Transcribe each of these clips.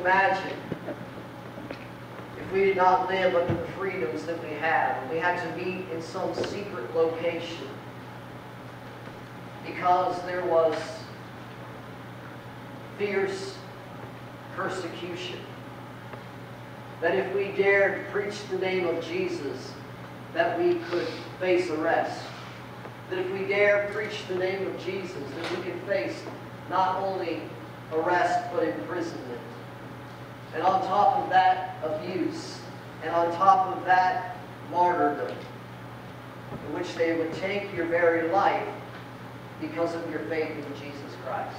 imagine if we did not live under the freedoms that we have, we had to meet in some secret location because there was fierce persecution. That if we dared preach the name of Jesus, that we could face arrest. That if we dare preach the name of Jesus, that we could face not only arrest but imprisonment. And on top of that, abuse. And on top of that, martyrdom, in which they would take your very life because of your faith in Jesus Christ.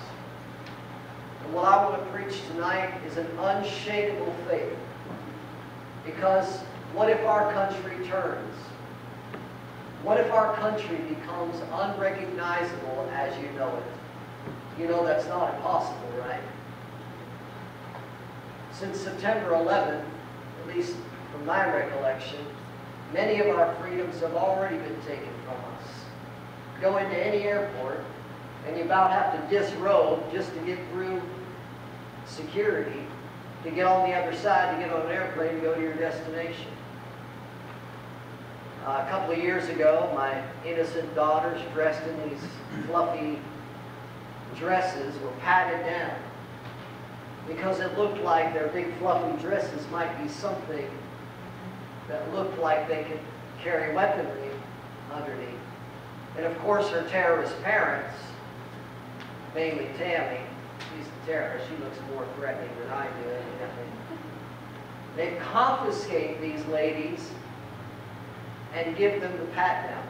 And what I want to preach tonight is an unshakable faith. Because what if our country turns? What if our country becomes unrecognizable as you know it? You know that's not impossible, right? Since September 11th, at least from my recollection, many of our freedoms have already been taken from us. Go into any airport, and you about have to disrobe just to get through security to get on the other side to get on an airplane and go to your destination. Uh, a couple of years ago, my innocent daughters dressed in these fluffy dresses were patted down because it looked like their big fluffy dresses might be something that looked like they could carry weaponry underneath. And of course her terrorist parents, mainly Tammy, she's the terrorist, she looks more threatening than I do. They confiscate these ladies and give them the pat down.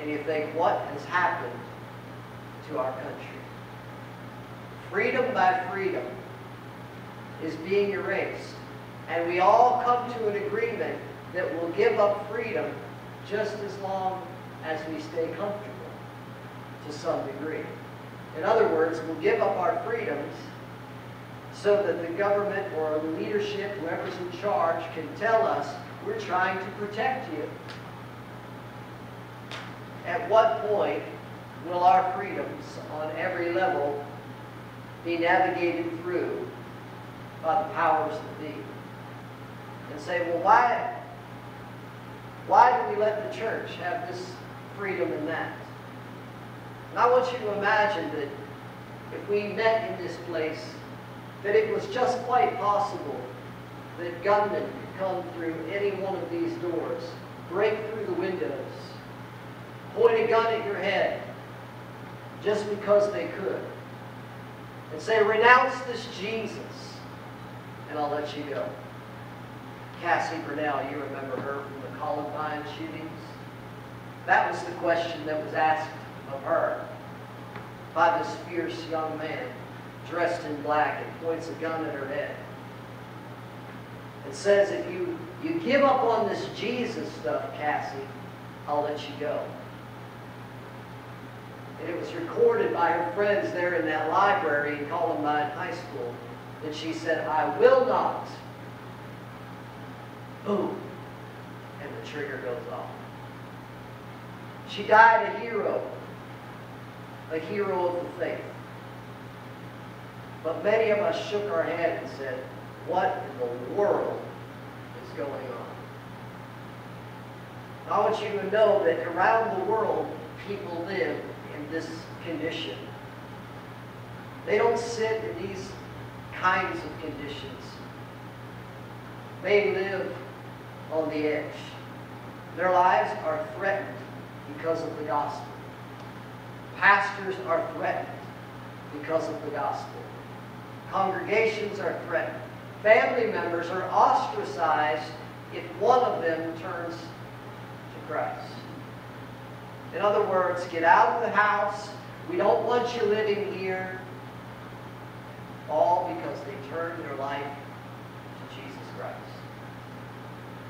And you think, what has happened to our country? Freedom by freedom is being erased. And we all come to an agreement that we'll give up freedom just as long as we stay comfortable to some degree. In other words, we'll give up our freedoms so that the government or the leadership, whoever's in charge, can tell us we're trying to protect you. At what point will our freedoms on every level be navigated through by the powers that be? And say, well, why, why do we let the church have this freedom and that? And I want you to imagine that if we met in this place, that it was just quite possible that gunmen could come through any one of these doors, break through the windows, point a gun at your head, just because they could, and say, renounce this Jesus, and I'll let you go. Cassie Bernall, you remember her from the Columbine shootings? That was the question that was asked of her by this fierce young man dressed in black and points a gun at her head. It says, if you, you give up on this Jesus stuff, Cassie, I'll let you go. And it was recorded by her friends there in that library in Columbine High School that she said, I will not. Boom. And the trigger goes off. She died a hero a hero of the faith. But many of us shook our head and said, what in the world is going on? I want you to know that around the world, people live this condition. They don't sit in these kinds of conditions. They live on the edge. Their lives are threatened because of the gospel. Pastors are threatened because of the gospel. Congregations are threatened. Family members are ostracized if one of them turns to Christ. In other words, get out of the house. We don't want you living here. All because they turned their life to Jesus Christ.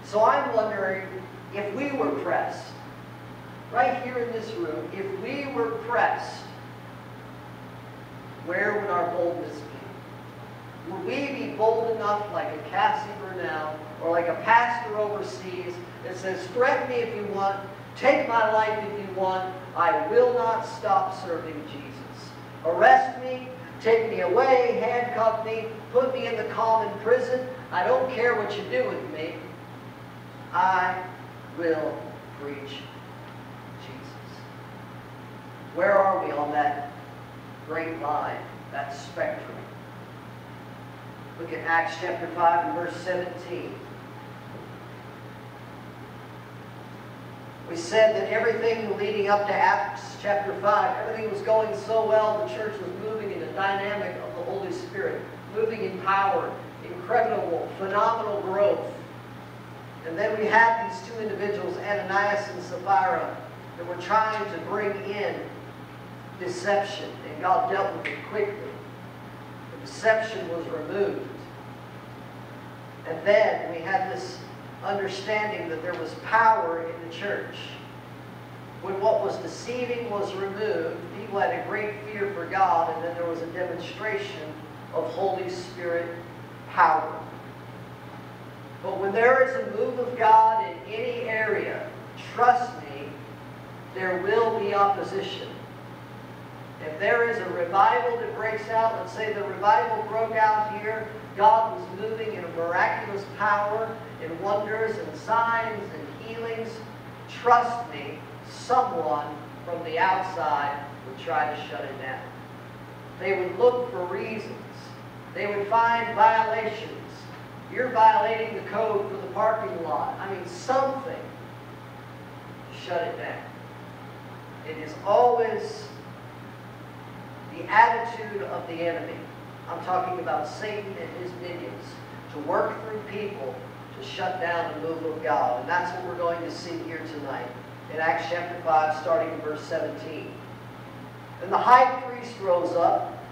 So I'm wondering if we were pressed right here in this room, if we were pressed, where would our boldness be? Would we be bold enough like a Cassie Bernall or like a pastor overseas that says, threaten me if you want, take my life if you want, I will not stop serving Jesus. Arrest me, take me away, handcuff me, put me in the common prison. I don't care what you do with me. I will preach Jesus. Where are we on that great line, that spectrum? Look at Acts chapter 5 and verse 17. We said that everything leading up to Acts chapter 5, everything was going so well, the church was moving in a dynamic of the Holy Spirit, moving in power, incredible, phenomenal growth. And then we had these two individuals, Ananias and Sapphira, that were trying to bring in deception, and God dealt with it quickly. The deception was removed. And then we had this understanding that there was power in the church. When what was deceiving was removed, people had a great fear for God, and then there was a demonstration of Holy Spirit power. But when there is a move of God in any area, trust me, there will be opposition. If there is a revival that breaks out, let's say the revival broke out here, God was moving in a miraculous power, in wonders and signs and healings, trust me, someone from the outside would try to shut it down. They would look for reasons. They would find violations. You're violating the code for the parking lot. I mean, something. Shut it down. It is always the attitude of the enemy. I'm talking about Satan and his minions to work through people to shut down the move of God. And that's what we're going to see here tonight in Acts chapter 5, starting in verse 17. And the high priest rose up,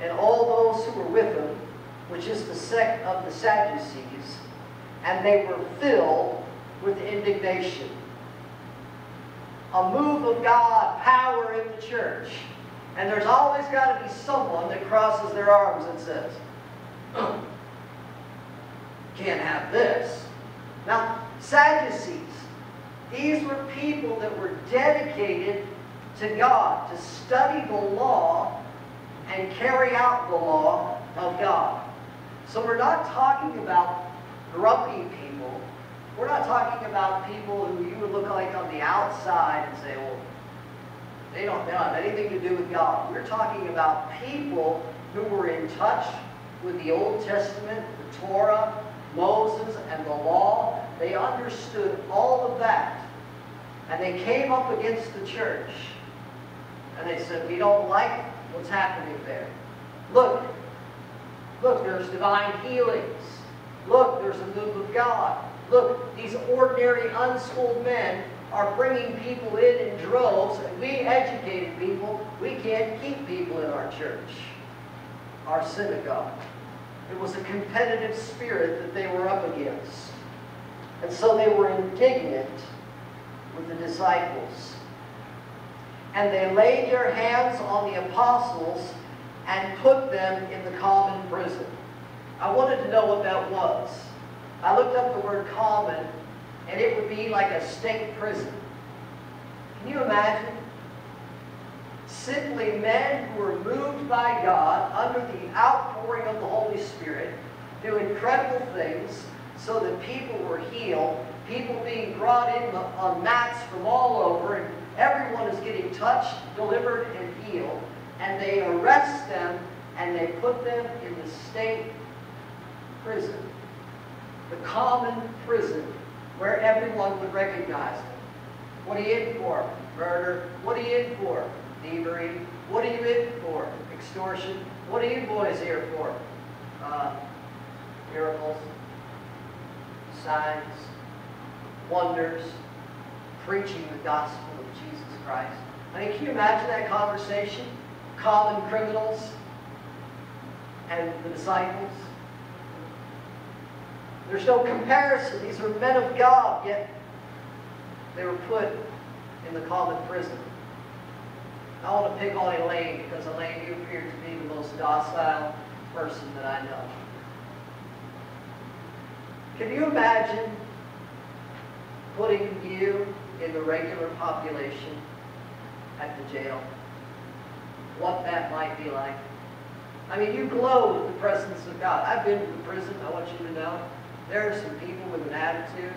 and all those who were with him, which is the sect of the Sadducees, and they were filled with indignation. A move of God, power in the church. And there's always got to be someone that crosses their arms and says, can't have this. Now, Sadducees, these were people that were dedicated to God, to study the law and carry out the law of God. So we're not talking about grumpy people. We're not talking about people who you would look like on the outside and say, well, they don't, have anything to do with God. We're talking about people who were in touch with the Old Testament, the Torah, Moses, and the law. They understood all of that. And they came up against the church. And they said, we don't like what's happening there. Look, look, there's divine healings. Look, there's a move of God. Look, these ordinary, unschooled men are bringing people in in droves, we educated people, we can't keep people in our church, our synagogue. It was a competitive spirit that they were up against. And so they were indignant with the disciples. And they laid their hands on the apostles and put them in the common prison. I wanted to know what that was. I looked up the word common, and it would be like a state prison. Can you imagine? Simply men who were moved by God under the outpouring of the Holy Spirit do incredible things so that people were healed, people being brought in on mats from all over, and everyone is getting touched, delivered, and healed. And they arrest them and they put them in the state prison, the common prison where everyone would recognize them. What are you in for? Murder. What are you in for? Thievery. What are you in for? Extortion. What are you boys here for? Uh, miracles, signs, wonders, preaching the gospel of Jesus Christ. I mean, can you imagine that conversation? Common criminals and the disciples. There's no comparison. These were men of God, yet they were put in the common prison. I want to pick on Elaine because Elaine, you appear to be the most docile person that I know. Can you imagine putting you in the regular population at the jail? What that might be like? I mean, you glow with the presence of God. I've been to the prison, I want you to know. There are some people with an attitude,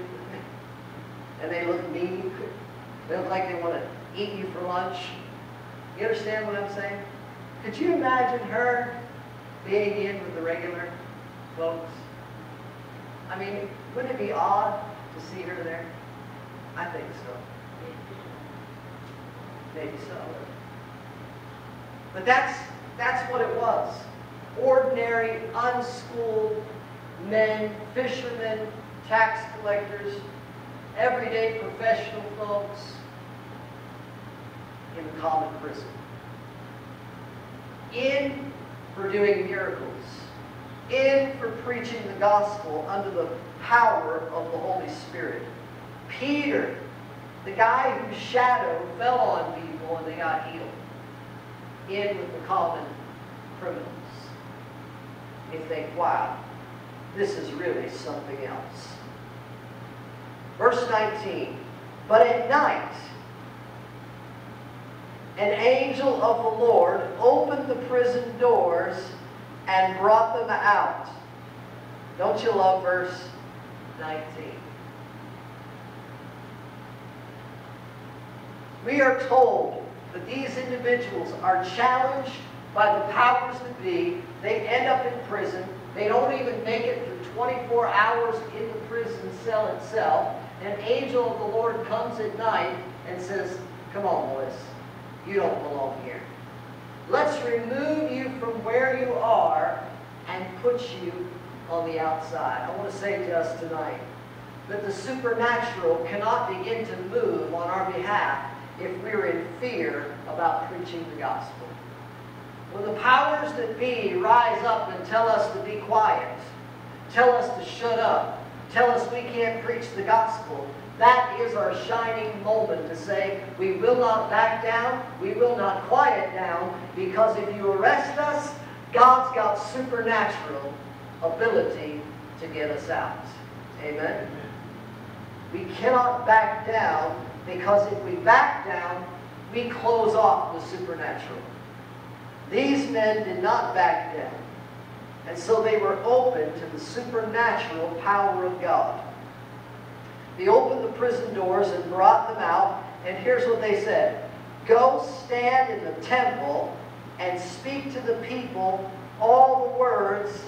and they look mean. They look like they want to eat you for lunch. You understand what I'm saying? Could you imagine her being in with the regular folks? I mean, wouldn't it be odd to see her there? I think so. Maybe so. But that's, that's what it was. Ordinary, unschooled men, fishermen, tax collectors, everyday professional folks in the common prison. In for doing miracles. In for preaching the gospel under the power of the Holy Spirit. Peter, the guy whose shadow fell on people and they got healed. In with the common criminals. You think, wow, this is really something else. Verse 19, but at night, an angel of the Lord opened the prison doors and brought them out. Don't you love verse 19? We are told that these individuals are challenged by the powers that be. They end up in prison. They don't even make it through 24 hours in the prison cell itself. An angel of the Lord comes at night and says, Come on, boys. You don't belong here. Let's remove you from where you are and put you on the outside. I want to say to us tonight that the supernatural cannot begin to move on our behalf if we're in fear about preaching the gospel. When the powers that be rise up and tell us to be quiet, tell us to shut up, tell us we can't preach the gospel, that is our shining moment to say, we will not back down, we will not quiet down, because if you arrest us, God's got supernatural ability to get us out. Amen? We cannot back down because if we back down, we close off the supernatural. These men did not back down. And so they were open to the supernatural power of God. They opened the prison doors and brought them out. And here's what they said. Go stand in the temple and speak to the people all the words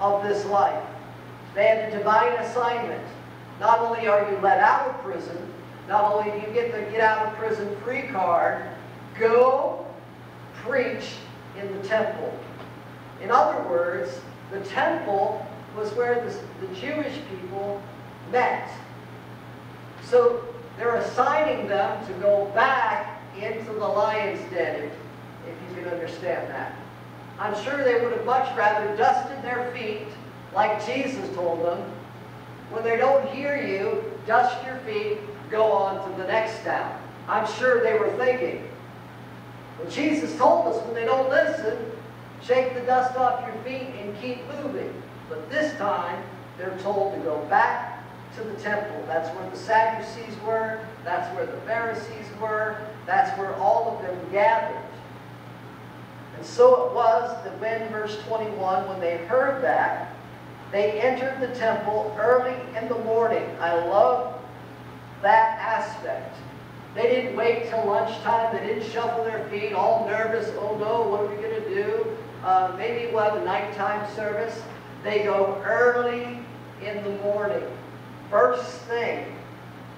of this life. They had a divine assignment. Not only are you let out of prison, not only do you get the get out of prison free card, go preach in the temple. In other words, the temple was where the, the Jewish people met. So they're assigning them to go back into the lion's den, if, if you can understand that. I'm sure they would have much rather dusted their feet, like Jesus told them. When they don't hear you, dust your feet, go on to the next town. I'm sure they were thinking. Jesus told us when they don't listen, shake the dust off your feet and keep moving. But this time, they're told to go back to the temple. That's where the Sadducees were. That's where the Pharisees were. That's where all of them gathered. And so it was that when, verse 21, when they heard that, they entered the temple early in the morning. I love that aspect. They didn't wait till lunchtime. They didn't shuffle their feet, all nervous. Oh no, what are we going to do? Uh, maybe we'll have a nighttime service. They go early in the morning. First thing.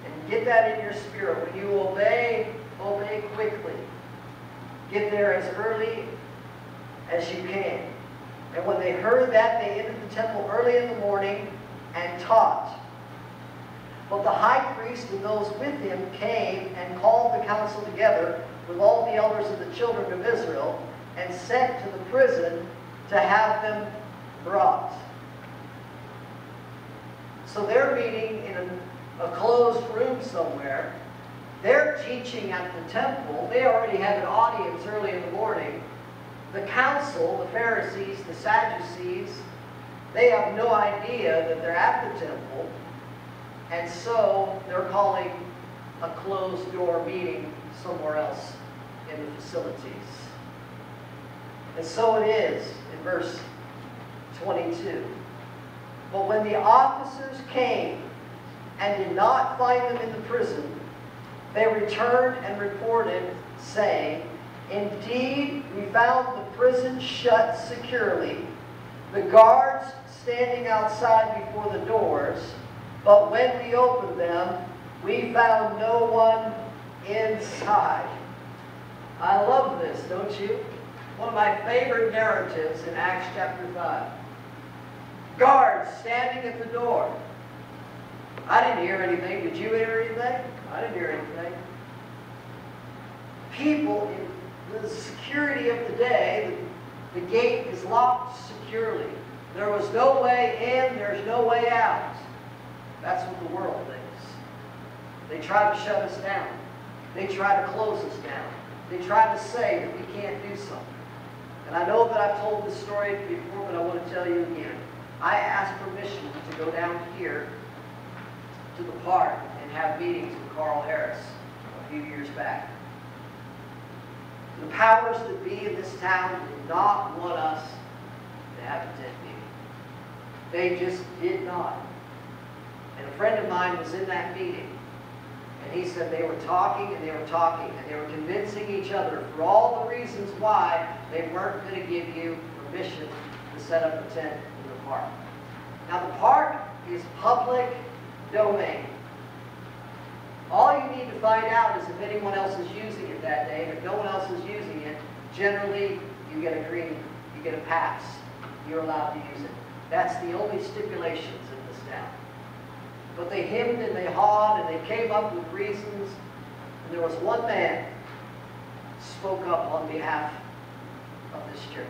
And get that in your spirit. When you obey, obey quickly. Get there as early as you can. And when they heard that, they entered the temple early in the morning and taught. But the high priest and those with him came and called the council together with all the elders of the children of Israel and sent to the prison to have them brought. So they're meeting in a, a closed room somewhere. They're teaching at the temple. They already have an audience early in the morning. The council, the Pharisees, the Sadducees, they have no idea that they're at the temple. And so they're calling a closed door meeting somewhere else in the facilities. And so it is in verse 22. But when the officers came and did not find them in the prison, they returned and reported, saying, Indeed, we found the prison shut securely, the guards standing outside before the doors, but when we opened them, we found no one inside. I love this, don't you? One of my favorite narratives in Acts chapter 5. Guards standing at the door. I didn't hear anything. Did you hear anything? I didn't hear anything. People in the security of the day, the, the gate is locked securely. There was no way in, there's no way out. That's what the world thinks. They try to shut us down. They try to close us down. They try to say that we can't do something. And I know that I've told this story before, but I want to tell you again. I asked permission to go down here to the park and have meetings with Carl Harris a few years back. The powers that be in this town did not want us to have a tent meeting. They just did not. A friend of mine was in that meeting. And he said they were talking and they were talking and they were convincing each other for all the reasons why they weren't going to give you permission to set up a tent in the park. Now the park is public domain. All you need to find out is if anyone else is using it that day. If no one else is using it, generally you get a green, you get a pass. You're allowed to use it. That's the only town. But they hemmed and they hawed and they came up with reasons. And there was one man spoke up on behalf of this church.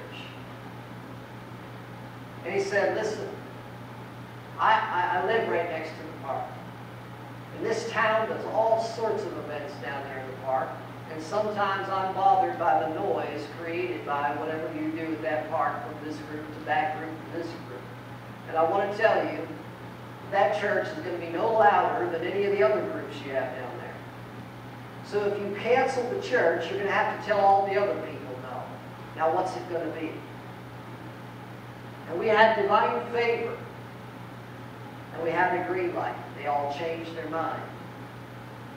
And he said, listen, I, I, I live right next to the park. And this town does all sorts of events down there in the park. And sometimes I'm bothered by the noise created by whatever you do at that park from this group to that group to this group. And I want to tell you, that church is going to be no louder than any of the other groups you have down there. So if you cancel the church, you're going to have to tell all the other people no. Now what's it going to be? And we had divine favor. And we had a green light. They all changed their mind.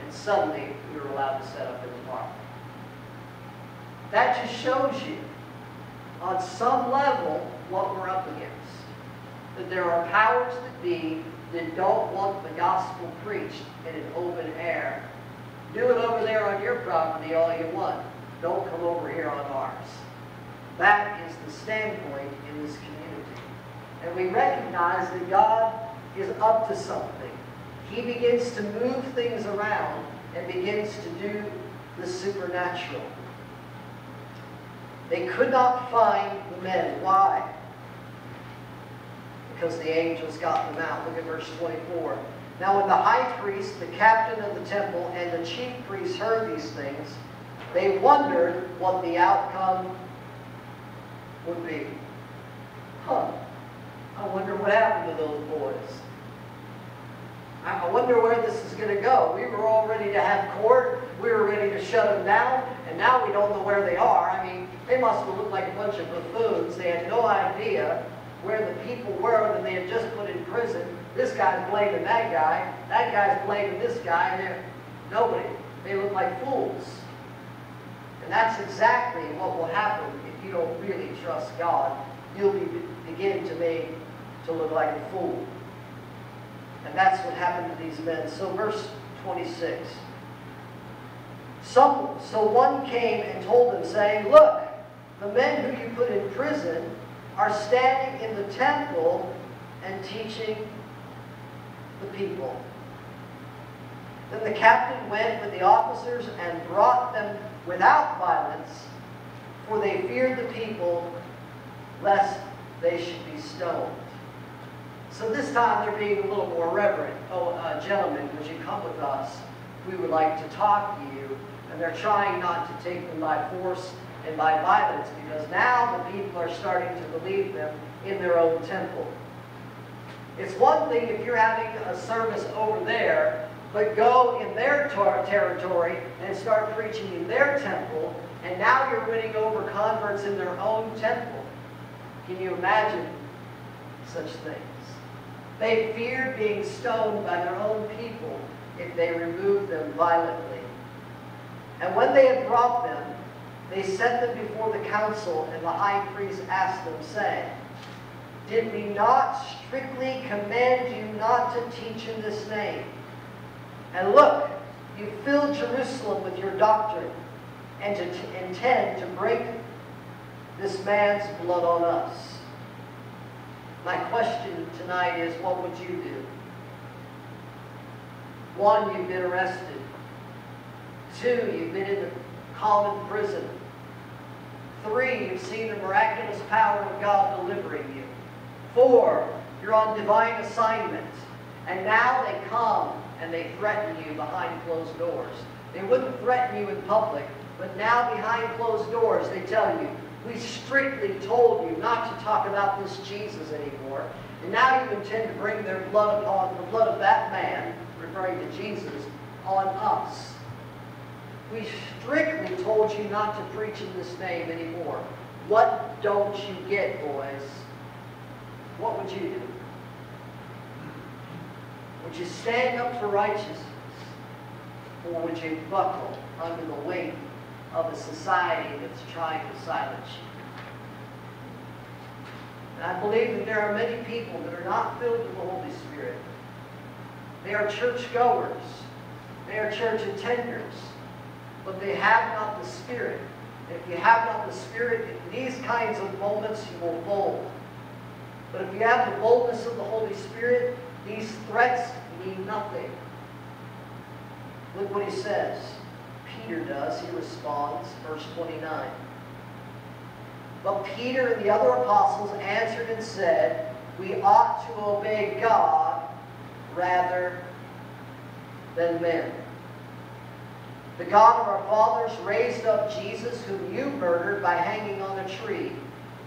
And suddenly we were allowed to set up in the park. That just shows you, on some level, what we're up against. That there are powers that be that don't want the gospel preached in an open air. Do it over there on your property all you want. Don't come over here on ours. That is the standpoint in this community. And we recognize that God is up to something. He begins to move things around and begins to do the supernatural. They could not find the men. Why? Because the angels got them out. Look at verse 24. Now when the high priest, the captain of the temple, and the chief priests heard these things, they wondered what the outcome would be. Huh. I wonder what happened to those boys. I wonder where this is going to go. We were all ready to have court. We were ready to shut them down, and now we don't know where they are. I mean, they must have looked like a bunch of buffoons. They had no idea where the people were that they had just put in prison. This guy's blaming that guy. That guy's blaming this guy. And they're, nobody. They look like fools. And that's exactly what will happen if you don't really trust God. You'll be, begin to make to look like a fool. And that's what happened to these men. So verse 26. Some, so one came and told them, saying, Look, the men who you put in prison are standing in the temple and teaching the people. Then the captain went with the officers and brought them without violence, for they feared the people, lest they should be stoned. So this time they're being a little more reverent. Oh, uh, gentlemen, would you come with us? We would like to talk to you. And they're trying not to take them by force and by violence because now the people are starting to believe them in their own temple. It's one thing if you're having a service over there, but go in their territory and start preaching in their temple, And now you're winning over converts in their own temple. Can you imagine such things? They feared being stoned by their own people if they removed them violently. And when they had brought them, they set them before the council, and the high priest asked them, saying, Did we not strictly command you not to teach in this name? And look, you filled Jerusalem with your doctrine, and to intend to break this man's blood on us. My question tonight is, what would you do? One, you've been arrested. Two, you've been in the common prison. Three, you've seen the miraculous power of God delivering you. Four, you're on divine assignment. And now they come and they threaten you behind closed doors. They wouldn't threaten you in public, but now behind closed doors they tell you, we strictly told you not to talk about this Jesus anymore. And now you intend to bring their blood upon the blood of that man, referring to Jesus, on us. We strictly told you not to preach in this name anymore. What don't you get, boys? What would you do? Would you stand up for righteousness? Or would you buckle under the weight of a society that's trying to silence you? And I believe that there are many people that are not filled with the Holy Spirit. They are churchgoers. They are church attenders. But they have not the Spirit. If you have not the Spirit, in these kinds of moments, you will fold. But if you have the boldness of the Holy Spirit, these threats mean nothing. Look what he says. Peter does. He responds, verse 29. But Peter and the other apostles answered and said, We ought to obey God rather than men. The God of our fathers raised up Jesus, whom you murdered by hanging on a tree.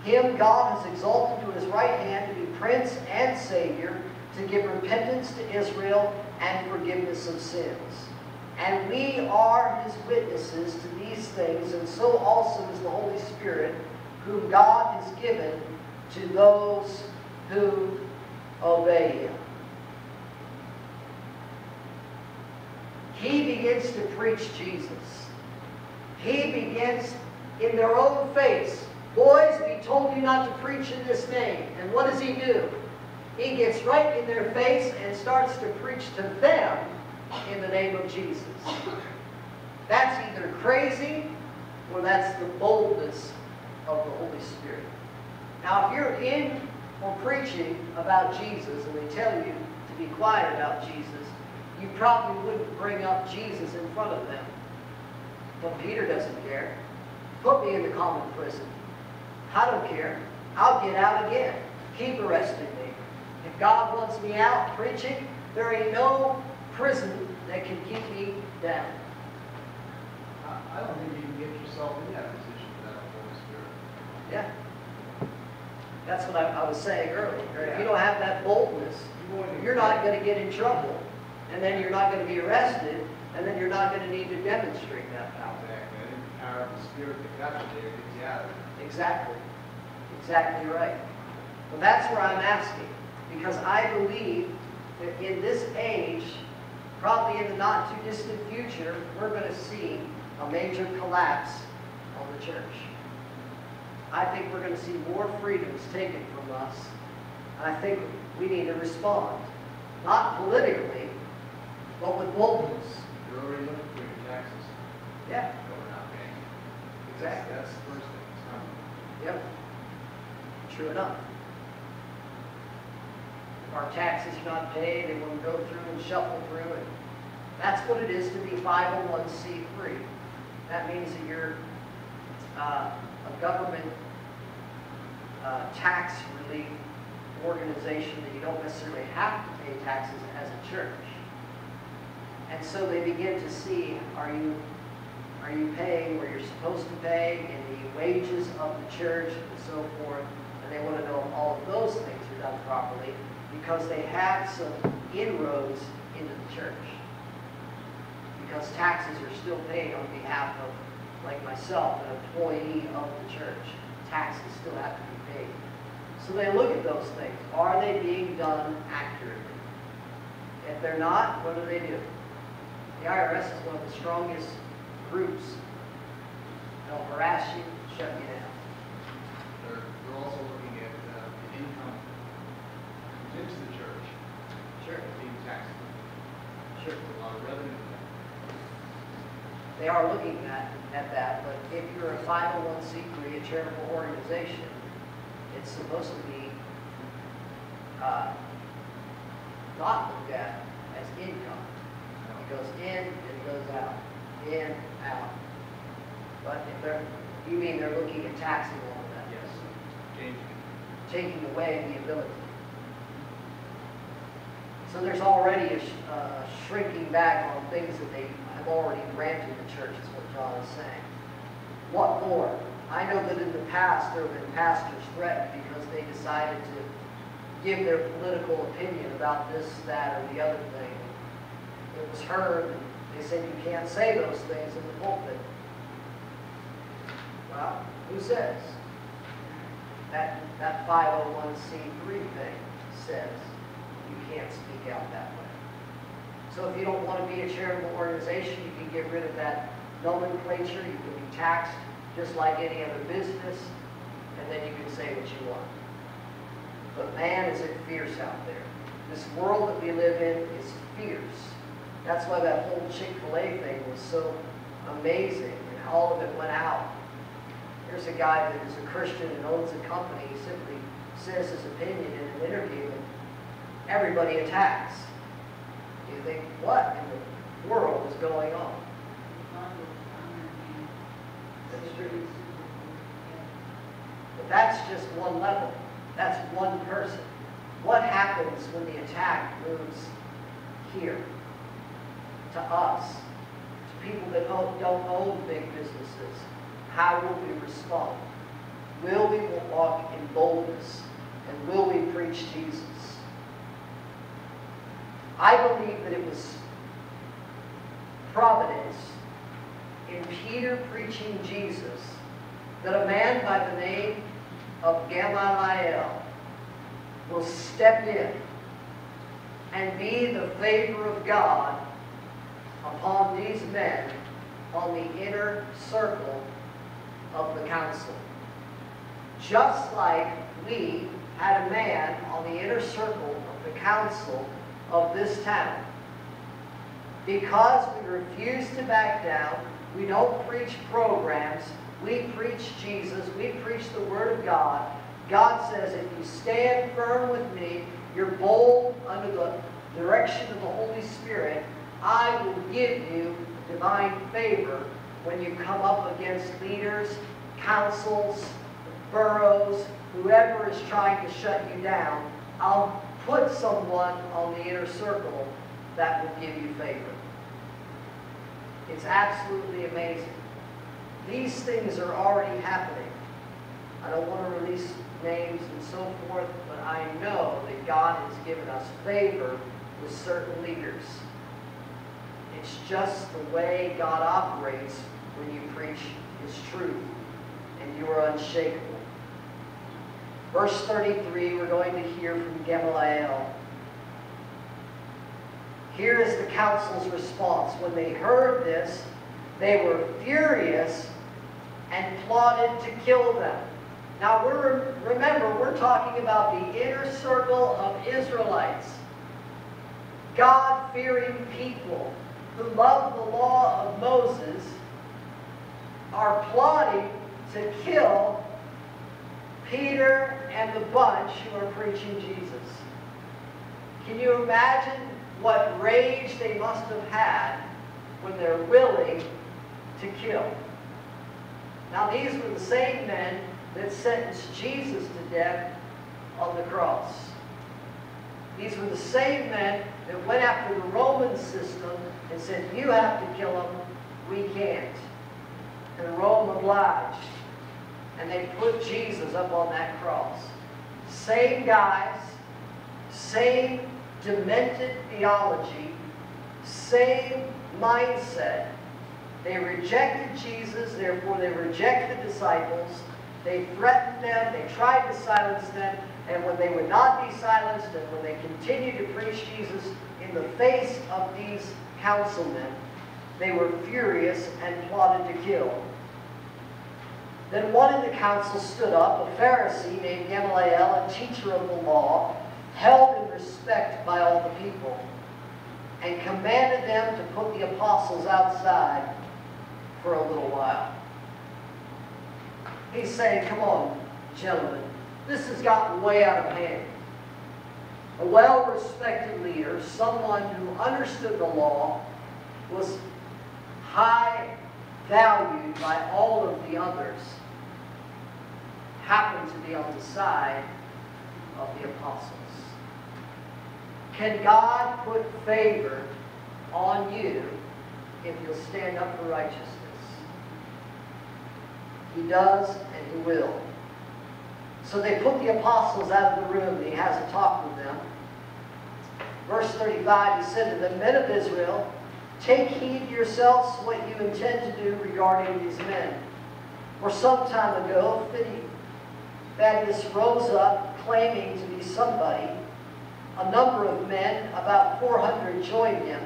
Him God has exalted to his right hand to be Prince and Savior, to give repentance to Israel and forgiveness of sins. And we are his witnesses to these things, and so also is the Holy Spirit, whom God has given to those who obey him. He begins to preach Jesus. He begins in their own face. Boys, we told you not to preach in this name. And what does he do? He gets right in their face and starts to preach to them in the name of Jesus. That's either crazy or that's the boldness of the Holy Spirit. Now, if you're in or preaching about Jesus and they tell you to be quiet about Jesus, you probably wouldn't bring up Jesus in front of them. But Peter doesn't care. Put me in the common prison. I don't care. I'll get out again. Keep arresting me. If God wants me out preaching, there ain't no prison that can keep me down. I, don't think you can get yourself in that position without the Holy Spirit. Yeah. That's what I, I was saying earlier. If you don't have that boldness, you're not going to get in trouble. And then you're not going to be arrested. And then you're not going to need to demonstrate that power. Exactly. The power of the Spirit that got you there gets out of it. Exactly. Exactly right. Well, that's where I'm asking. Because I believe that in this age, probably in the not too distant future, we're going to see a major collapse on the church. I think we're going to see more freedoms taken from us. And I think we need to respond. Not politically, but with boldness. You're already looking for your taxes Yeah, that we're not paying. That's, Exactly. that's the first thing coming. Yep. True enough. Our taxes are not paid, and they will go through and shuffle through it. That's what it is to be 501c3. That means that you're uh, a government uh, tax relief organization that you don't necessarily have to pay taxes as a church. And so they begin to see, are you are you paying where you're supposed to pay in the wages of the church and so forth? And they want to know if all of those things are done properly because they have some inroads into the church. Because taxes are still paid on behalf of like myself, an employee of the church. Taxes still have to be paid. So they look at those things. Are they being done accurately? If they're not, what do they do? The IRS is one of the strongest groups. They'll harass you, shut you down. They're, they're also looking at, uh, the income into the church, Sure, being taxed, sure. a lot of revenue. They are looking at, at that, but if you're a 501c3, a charitable organization, it's supposed to be, uh, not looked at as income. It goes in and it goes out, in, out. But if they're, you mean they're looking at taxing all of that? Yes, changing. taking away the ability. So there's already a sh- uh, shrinking back on things that they have already granted the church, is what John is saying. What more? I know that in the past, there have been pastors threatened because they decided to give their political opinion about this, that, or the other thing. It was heard, they said you can't say those things in the pulpit. Well, who says? That, that 501c3 thing says you can't speak out that way. So if you don't want to be a charitable organization, you can get rid of that nomenclature, you can be taxed just like any other business, and then you can say what you want. But man, is it fierce out there. This world that we live in is fierce. That's why that whole Chick-fil-A thing was so amazing, and all of it went out. Here's a guy that is a Christian and owns a company, he simply says his opinion in an interview, and everybody attacks. You think, what in the world is going on? That's true. But that's just one level. That's one person. What happens when the attack moves here? To us? To people that don't own big businesses? How will we respond? Will we walk in boldness? And will we preach Jesus? I believe that it was providence in Peter preaching Jesus that a man by the name of Gamaliel will step in and be the favor of God upon these men on the inner circle of the council. Just like we had a man on the inner circle of the council of this town. Because we refuse to back down, we don't preach programs, we preach Jesus, we preach the Word of God. God says, if you stand firm with me, you're bold under the direction of the Holy Spirit, I will give you divine favor when you come up against leaders, councils, boroughs, whoever is trying to shut you down. I'll put someone on the inner circle that will give you favor. It's absolutely amazing. These things are already happening. I don't want to release names and so forth, but I know that God has given us favor with certain leaders. It's just the way God operates when you preach His truth and you are unshakable. Verse 33, we're going to hear from Gamaliel. Here is the council's response. When they heard this, they were furious and plotted to kill them. Now, we're, remember, we're talking about the inner circle of Israelites, God-fearing people who love the law of Moses, are plotting to kill Peter and the bunch who are preaching Jesus. Can you imagine what rage they must have had when they're willing to kill? Now, these were the same men that sentenced Jesus to death on the cross. These were the same men that went after the Roman system and said, you have to kill them, we can't. And Rome obliged. And they put Jesus up on that cross. Same guys, same demented theology, same mindset, They rejected Jesus, therefore they rejected the disciples. They threatened them, they tried to silence them, and when they would not be silenced, and when they continued to preach Jesus in the face of these councilmen, they were furious and plotted to kill. Then one in the council stood up, a Pharisee named Gamaliel, a teacher of the law, held in respect by all the people, and commanded them to put the apostles outside for a little while. He's saying, come on, gentlemen, this has gotten way out of hand. A well-respected leader, someone who understood the law, was high valued by all of the others, happened to be on the side of the apostles. Can God put favor on you if you'll stand up for righteousness? He does and he will. So they put the apostles out of the room and he has a talk with them. Verse 35, he said to the men of Israel, Take heed yourselves what you intend to do regarding these men. For some time ago, Theudas rose up claiming to be somebody. A number of men, about 400, joined him.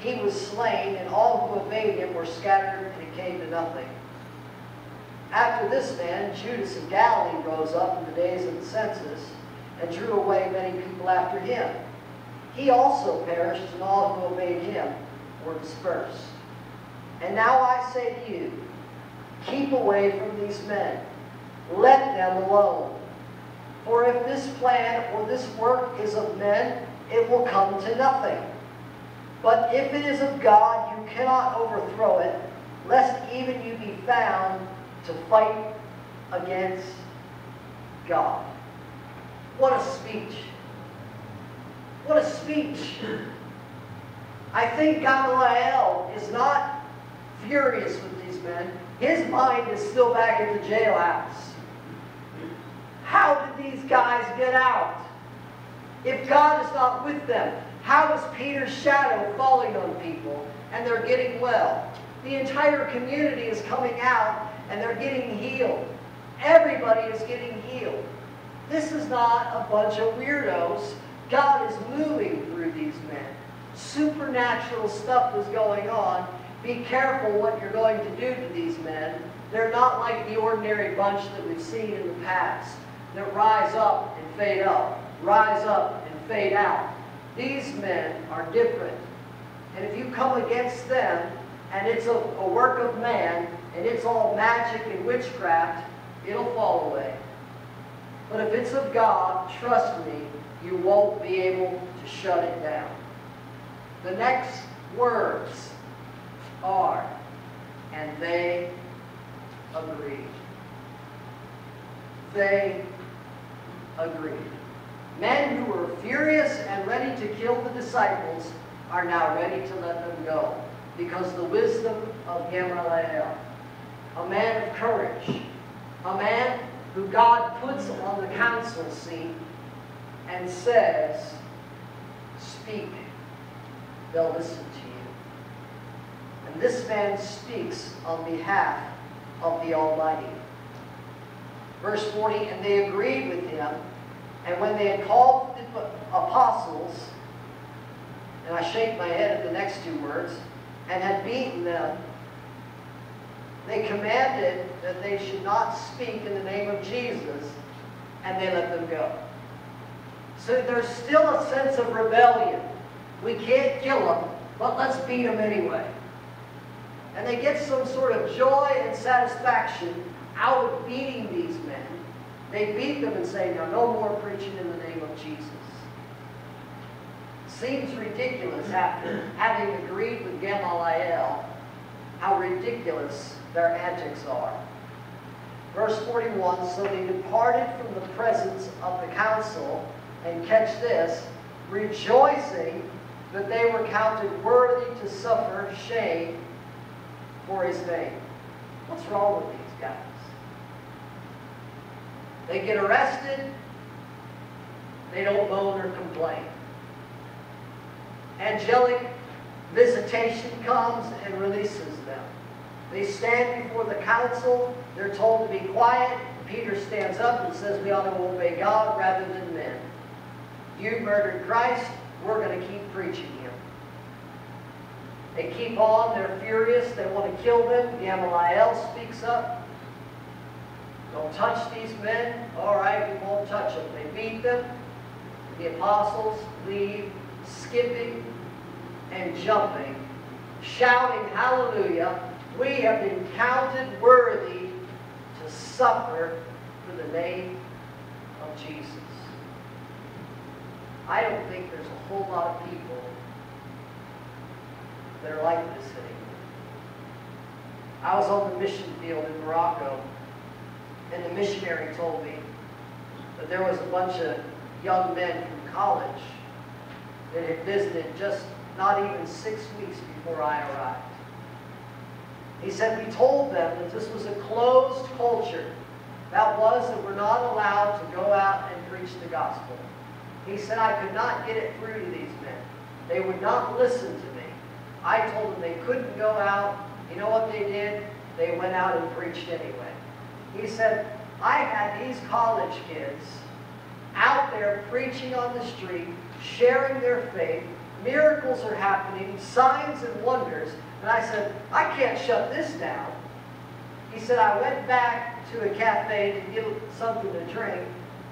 He was slain, and all who obeyed him were scattered, and it came to nothing. After this man, Judas of Galilee rose up in the days of the census and drew away many people after him. He also perished, and all who obeyed him were dispersed. And now I say to you, keep away from these men. Let them alone. For if this plan or this work is of men, it will come to nothing. But if it is of God, you cannot overthrow it, lest even you be found to fight against God. What a speech. What a speech. I think Gamaliel is not furious with these men. His mind is still back at the jailhouse. How did these guys get out? If God is not with them, how is Peter's shadow falling on people and they're getting well? The entire community is coming out and they're getting healed. Everybody is getting healed. This is not a bunch of weirdos. God is moving through these men. Supernatural stuff is going on. Be careful what you're going to do to these men. They're not like the ordinary bunch that we've seen in the past that rise up and fade up, rise up and fade out. These men are different. And if you come against them, and it's a, a work of man, and it's all magic and witchcraft, it'll fall away. But if it's of God, trust me, you won't be able to shut it down. The next words are, and they agreed. They agreed. Men who were furious and ready to kill the disciples are now ready to let them go because the wisdom of Gamaliel, a man of courage, a man who God puts on the council seat and says, speak, they'll listen to you. And this man speaks on behalf of the Almighty. Verse 40, and they agreed with him, and when they had called the apostles, and I shake my head at the next two words, and had beaten them, they commanded that they should not speak in the name of Jesus, and they let them go. So there's still a sense of rebellion. We can't kill them, but let's beat them anyway. And they get some sort of joy and satisfaction out of beating these men. They beat them and say, now no more preaching in the name of Jesus. Seems ridiculous after having agreed with Gamaliel how ridiculous their antics are. Verse 41, so they departed from the presence of the council, and catch this, rejoicing that they were counted worthy to suffer shame for his name. What's wrong with these guys? They get arrested, they don't moan or complain. Angelic visitation comes and releases them. They stand before the council. They're told to be quiet. Peter stands up and says we ought to obey God rather than men. You murdered Christ. We're going to keep preaching him. They keep on. They're furious. They want to kill them. Gamaliel speaks up. Don't touch these men. All right, we won't touch them. They beat them. The apostles leave, skipping and jumping, shouting, Hallelujah. We have been counted worthy to suffer for the name of Jesus. I don't think there's a whole lot of people that are like this anymore. I was on the mission field in Morocco, and the missionary told me that there was a bunch of young men from college that had visited just not even six weeks before I arrived. He said, we told them that this was a closed culture. That was that we're not allowed to go out and preach the gospel. He said, I could not get it through to these men. They would not listen to me. I told them they couldn't go out. You know what they did? They went out and preached anyway. He said, I had these college kids out there preaching on the street, sharing their faith. Miracles are happening, signs and wonders. And I said, I can't shut this down. He said, I went back to a cafe to get something to drink.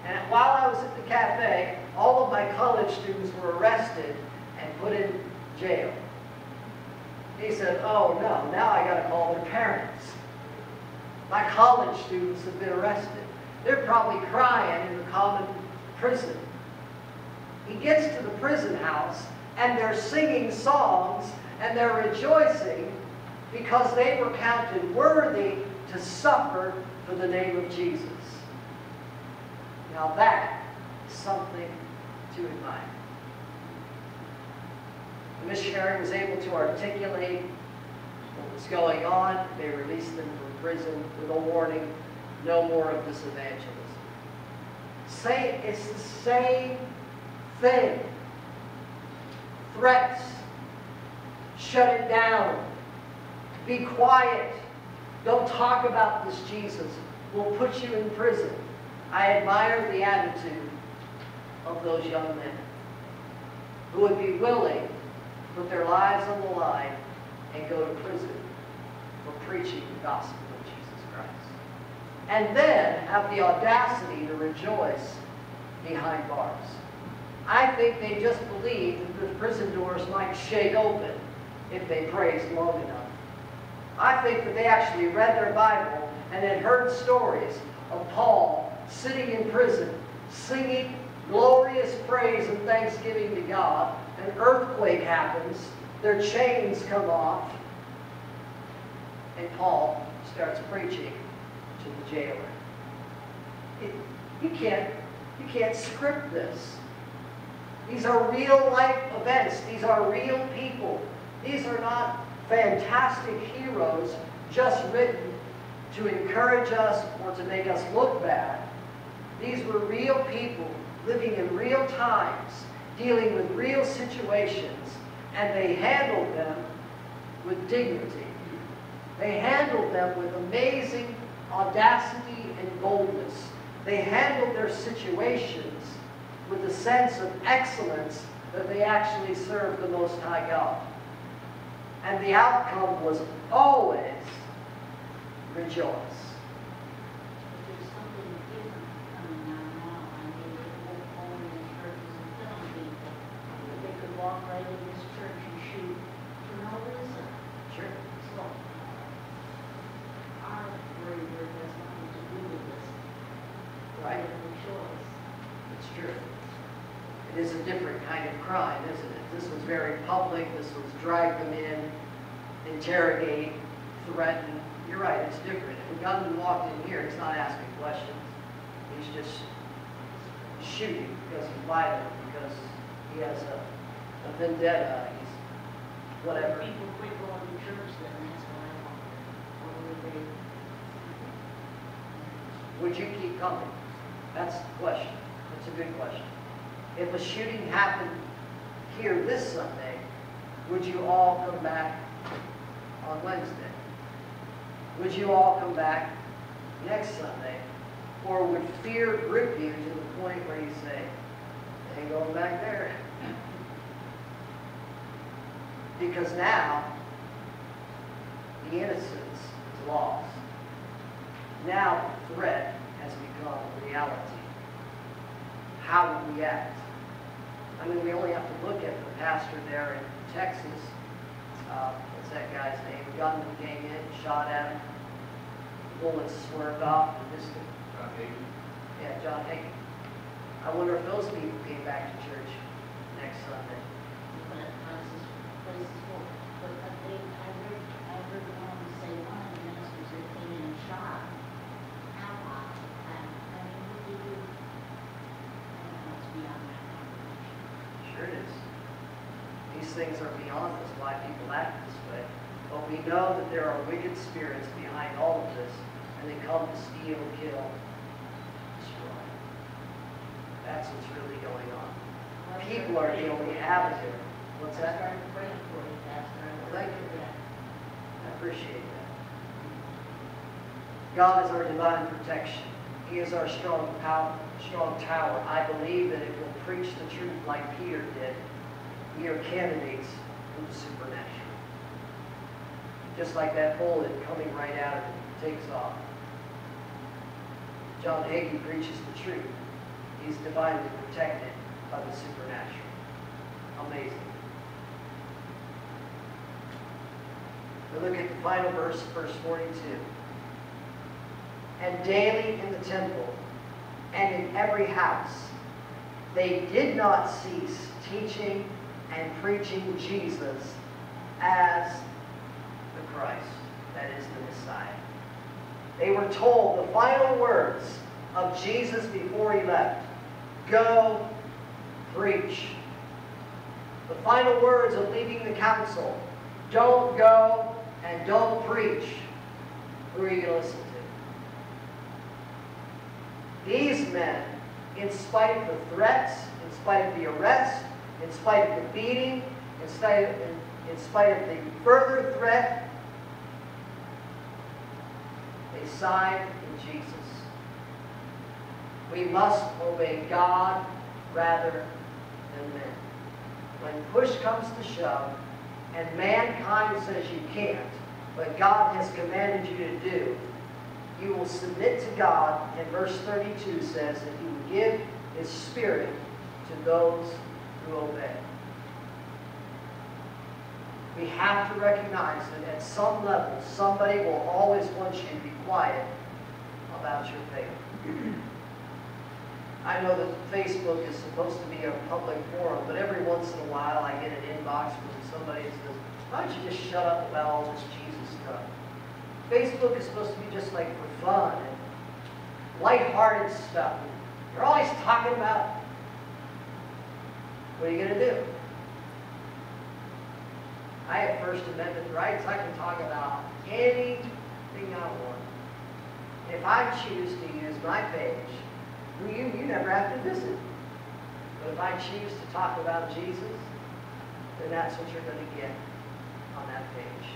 And while I was at the cafe, all of my college students were arrested and put in jail. He said, oh no, now I got to call their parents. My college students have been arrested. They're probably crying in the common prison. He gets to the prison house and they're singing songs and they're rejoicing because they were counted worthy to suffer for the name of Jesus. Now that is something to admire. The missionary was able to articulate what was going on. They released them from prison with a warning, no more of this evangelism. Say, it's the same thing. Threats. Shut it down. Be quiet. Don't talk about this Jesus. We'll put you in prison. I admire the attitude of those young men who would be willing to put their lives on the line and go to prison for preaching the gospel of Jesus Christ. And then have the audacity to rejoice behind bars. I think they just believed that the prison doors might shake open if they praised long enough. I think that they actually read their Bible and had heard stories of Paul sitting in prison, singing glorious praise and thanksgiving to God. An earthquake happens, their chains come off, and Paul starts preaching to the jailer. It, you can't, you can't script this. These are real life events. These are real people. These are not fantastic heroes just written to encourage us or to make us look bad. These were real people living in real times, dealing with real situations, and they handled them with dignity. They handled them with amazing audacity and boldness. They handled their situations with a sense of excellence that they actually served the Most High God. And the outcome was always rejoice. But there's something different coming out now. I mean, they won't go in the churches and film people. But they could walk right in this church and shoot for no reason. Sure. So, our bravery has nothing to do with this. Right. We have a choice. It's true. It is a different kind of crime, isn't it? This was very public, this was drag them in, interrogate, threaten. You're right, it's different. If a gunman walked in here, he's not asking questions. He's just shooting because he's violent, because he has a, a vendetta, he's whatever. People quit going to church then, that's why I wonder. What? Would you keep coming? That's the question. That's a good question. If a shooting happened here this Sunday, would you all come back on Wednesday? would you all come back next Sunday? Or would fear grip you to the point where you say, ain't going back there? Because now, the innocence is lost. Now the threat has become reality. How would we act? I mean, we only have to look at the pastor there in Texas. Uh, what's that guy's name? Gunman came in, shot at him. Bullets swerved off and missed him. John Hagee. Yeah, John Hagee. I wonder if those people came back to church next Sunday. But houses, places full, but I think, I heard, I heard one say one of the ministers that came in and shot. How, uh, I mean, what do you? I don't know, it's beyond my comprehension. Sure it is. These things are beyond us, why people act this way. But we know that there are wicked spirits behind all of this, and they come to steal, kill. That's what's really going on. People are the only avenue. What's that? praying for you, Pastor. I Thank you. I appreciate that. God is our divine protection. He is our strong power, strong tower. I believe that it will preach the truth like Peter did. We are candidates for the supernatural. Just like that bullet coming right out of it takes off. John Hagee preaches the truth. He's divinely protected by the supernatural. Amazing. We look at the final verse, verse 42. And daily in the temple and in every house, they did not cease teaching and preaching Jesus as the Christ, that is the Messiah. They were told the final words of Jesus before he left Go preach. The final words of leaving the council don't go and don't preach. Who are you going to listen to? These men, in spite of the threats, in spite of the arrest, in spite of the beating, in spite of, in, in spite of the further threat, they side in Jesus. We must obey God rather than men. When push comes to shove, and mankind says you can't, but God has commanded you to do, you will submit to God, and verse 32 says that He will give His Spirit to those who obey. We have to recognize that at some level, somebody will always want you to be quiet about your faith. I know that Facebook is supposed to be a public forum, but every once in a while I get an inbox from somebody that says, why don't you just shut up about all this Jesus stuff? Facebook is supposed to be just like for fun and lighthearted stuff. You're always talking about, what are you going to do? I have First Amendment rights. I can talk about anything I want. If I choose to use my page, you, you never have to visit. But if I choose to talk about Jesus, then that's what you're going to get on that page.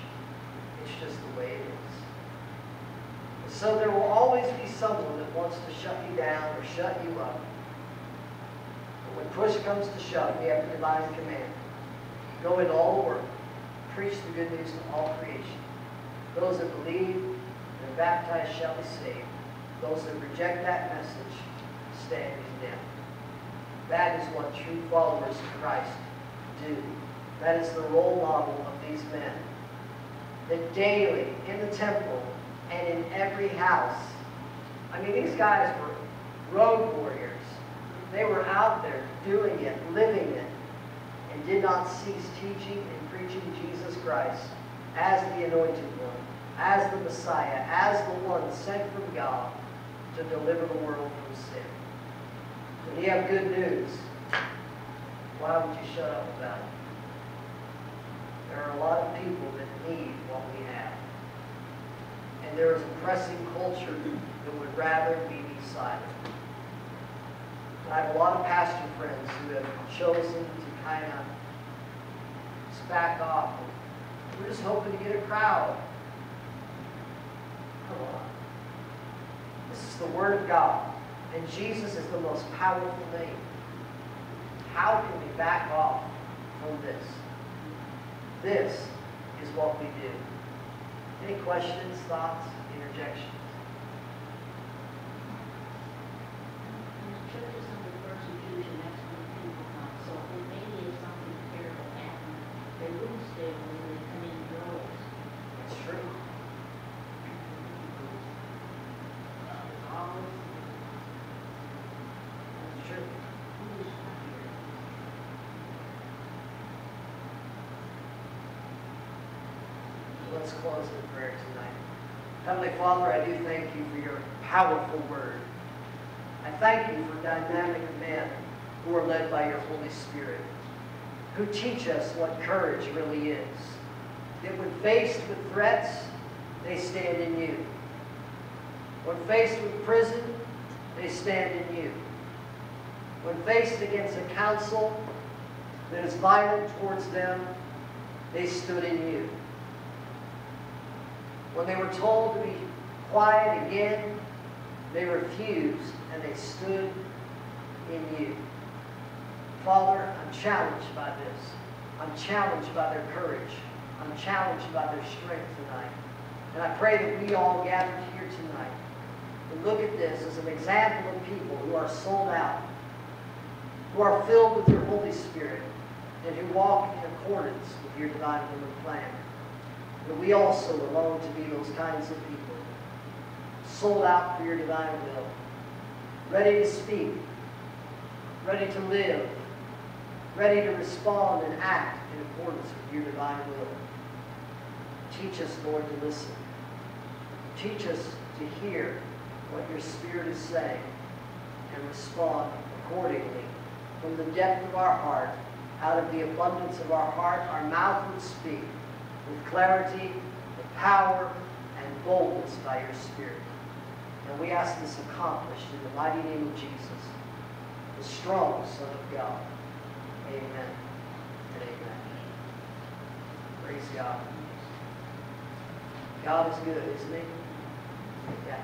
It's just the way it is. So there will always be someone that wants to shut you down or shut you up. But when push comes to shove, we have the divine command. Go into all the world. Preach the good news to all creation. Those that believe and are baptized shall be saved. Those that reject that message condemned. That is what true followers of Christ do. That is the role model of these men. That daily in the temple and in every house, I mean, these guys were road warriors. They were out there doing it, living it, and did not cease teaching and preaching Jesus Christ as the anointed one, as the Messiah, as the one sent from God to deliver the world from sin. When you have good news, why would you shut up about it? There are a lot of people that need what we have. And there is a pressing culture that would rather we be silent. I have a lot of pastor friends who have chosen to kind of back off. We're just hoping to get a crowd. Come on. This is the Word of God, and Jesus is the most powerful name. How can we back off from this? This is what we do. Any questions, thoughts, interjections? The church is under persecution, that's when people come, so if maybe if something terrible happened, they wouldn't stay away, they come in droves. It's true. Always, It's true. who is here? Let's close in prayer tonight. Heavenly Father, I do thank you for your powerful word. I thank you for dynamic men who are led by your Holy Spirit, who teach us what courage really is. That when faced with threats, they stand in you. When faced with prison, they stand in you. When faced against a council that is violent towards them, they stood in you. When they were told to be quiet again, they refused and they stood in you. Father, I'm challenged by this. I'm challenged by their courage. I'm challenged by their strength tonight. And I pray that we all gathered here tonight and look at this as an example of people who are sold out, who are filled with your Holy Spirit, and who walk in accordance with your divine and plan. But we also long to be those kinds of people, sold out for your divine will, ready to speak, ready to live, ready to respond and act in accordance with your divine will. Teach us, Lord, to listen. Teach us to hear what your Spirit is saying and respond accordingly. From the depth of our heart, out of the abundance of our heart, our mouth would speak with clarity, with power, and boldness by your Spirit. And we ask this accomplished in the mighty name of Jesus, the strong Son of God. Amen and amen. Praise God. God is good, isn't he? Yeah.